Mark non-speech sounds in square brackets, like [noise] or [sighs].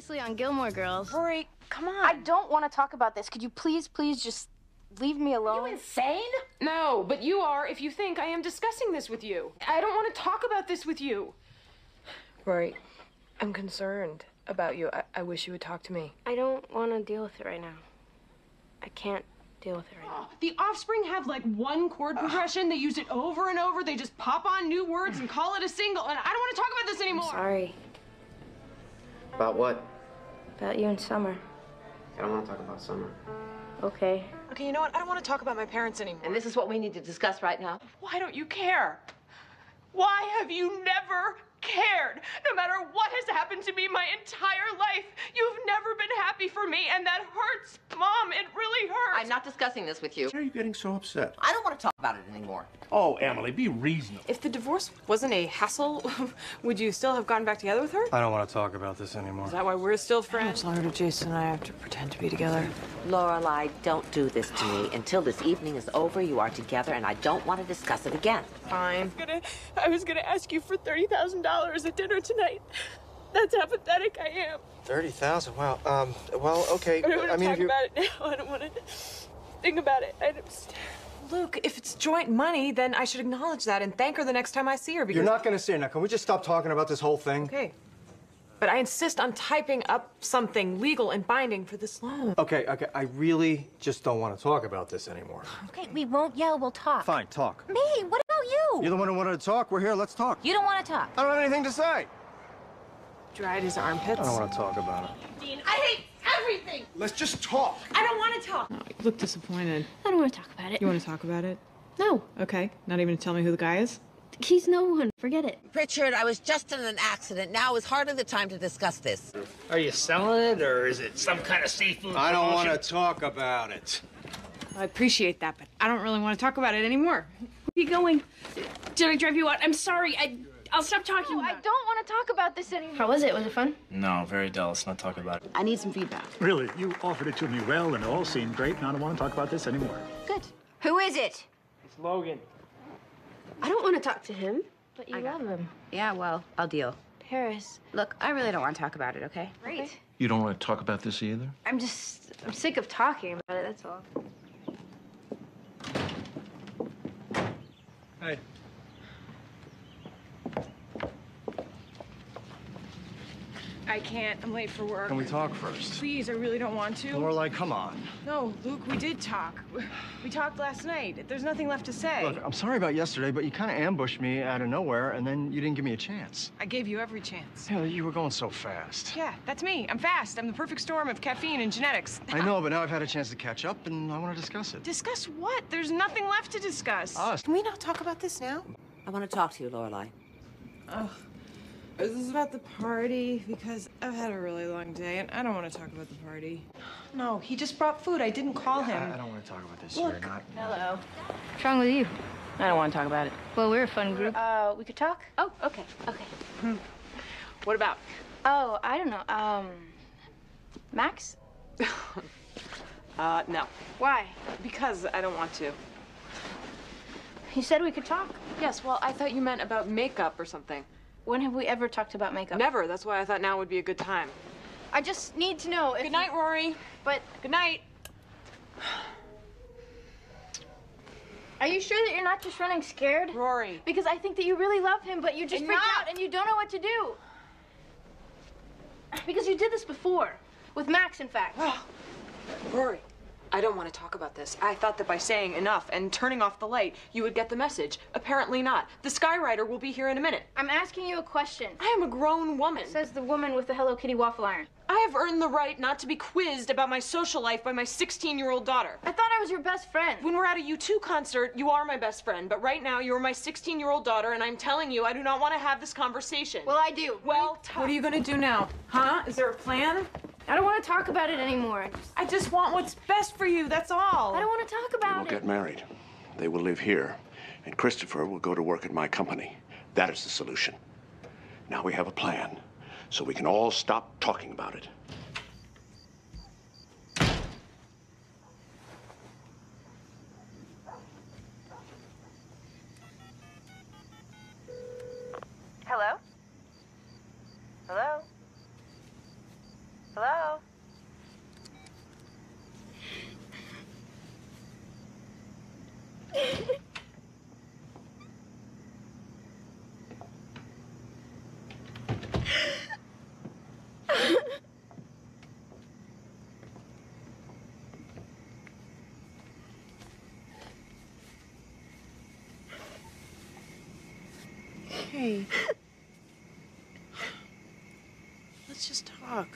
Obviously on Gilmore Girls. Rory, come on. I don't want to talk about this. Could you please, please just leave me alone? you insane? No, but you are if you think I am discussing this with you. I don't want to talk about this with you. Rory, I'm concerned about you. I, I wish you would talk to me. I don't want to deal with it right now. I can't deal with it right now. [gasps] The offspring have like one chord progression. They use it over and over. They just pop on new words and call it a single. And I don't want to talk about this anymore. Sorry About what? About you and Summer. I don't want to talk about summer. Okay. Okay, you know what? I don't want to talk about my parents anymore. And this is what we need to discuss right now. Why don't you care? Why have you never cared? No matter what has happened to me my entire life, you've never been happy for me, and that hurts. Mom, it really hurts. I'm not discussing this with you. Why are you getting so upset? I don't want to talk about it anymore. Oh, Emily, be reasonable. If the divorce wasn't a hassle, [laughs] would you still have gotten back together with her? I don't want to talk about this anymore. Is that why we're still friends? How much longer do Jason and I have to pretend to be together? Lorelai, don't do this to me. Until this evening is over, you are together, and I don't want to discuss it again. Fine. I was gonna, I was gonna ask you for thirty thousand dollars at dinner tonight. That's how pathetic I am. Thirty thousand. Wow. Um. Well, okay. I don't want to I mean, talk if you about it now. [laughs] I don't want to think about it. I just... Luke, if it's joint money, then I should acknowledge that and thank her the next time I see her. Because you're not going to see it now. Can we just stop talking about this whole thing? okay. But I insist on typing up something legal and binding for this loan. Okay. Okay. I really just don't want to talk about this anymore. Okay, we won't yell, we'll talk. Fine. Talk. Me, what about you? You're the one who wanted to talk. We're here. Let's talk. You don't want to talk. I don't have anything to say. Dried his armpits. I don't want to talk about it. Dean, I hate everything! Let's just talk. I don't want to talk. You look disappointed. I don't want to talk about it. You want to talk about it? No, Okay. Not even to tell me who the guy is? he's no one. Forget it. Richard, I was just in an accident. Now is hardly the time to discuss this. Are you selling it, or is it some kind of seafood? I don't want to talk about it. I appreciate that, but I don't really want to talk about it anymore. Where are you going? Did I drive you out? I'm sorry. I, I'll stop talking No, I it. don't want to talk about this anymore. How was it? Was it fun? No, very dull. Let's not talk about it. I need some feedback. Really, you offered it to me well, and it all seemed great, and I don't want to talk about this anymore. Good. Who is it? It's Logan. I don't want to talk to him, but you love him. Yeah, well, I'll deal. Paris. Look, I really don't want to talk about it, okay? Great. You don't want to talk about this either? I'm just, I'm sick of talking about it, that's all. Hey. I can't. I'm late for work. Can we talk first? Please, I really don't want to. Lorelai, come on. No, Luke, we did talk. We talked last night. There's nothing left to say. Look, I'm sorry about yesterday, but you kind of ambushed me out of nowhere, and then you didn't give me a chance. I gave you every chance. Yeah, you were going so fast. Yeah, that's me. I'm fast. I'm the perfect storm of caffeine and genetics. I know, but now I've had a chance to catch up, and I want to discuss it. Discuss what? There's nothing left to discuss. Us. Can we not talk about this now? I want to talk to you, Lorelai. This is about the party because I've had a really long day and I don't want to talk about the party. No, he just brought food. I didn't call him. I, I don't want to talk about this. You're not. Hello. What's wrong with you? I don't want to talk about it. Well, we're a fun group. Uh, we could talk? Oh, okay, okay. What about? Oh, I don't know. Um, Max? [laughs] Uh, no. Why? Because I don't want to. You said we could talk. Yes, well, I thought you meant about makeup or something. When have we ever talked about makeup? Never. That's why I thought now would be a good time. I just need to know if Good night, Rory. But Good night. are you sure that you're not just running scared? Rory. Because I think that you really love him, but you just freaked out and you don't know what to do. Because you did this before. With Max, in fact. [sighs] Rory, I don't want to talk about this. I thought that by saying enough and turning off the light, you would get the message. Apparently not. The Skywriter will be here in a minute. I'm asking you a question. I am a grown woman. Says the woman with the Hello Kitty waffle iron. I have earned the right not to be quizzed about my social life by my 16 year old daughter. I thought I was your best friend. When we're at a U2 concert, you are my best friend, but right now you're my 16 year old daughter, and I'm telling you, I do not want to have this conversation. Well, I do. well, what are you gonna do now? Huh? Is there a plan? I don't want to talk about it anymore. I just- want what's best for you, that's all. I don't want to talk about it. We'll get married. They will live here, and Christopher will go to work at my company. That is the solution. Now we have a plan, so we can all stop talking about it. Hello? Hello? Hello? Hey. [sighs] Let's just talk.